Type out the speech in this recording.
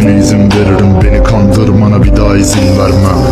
Ölmene izin veririm Beni kandırmana bir daha izin vermem.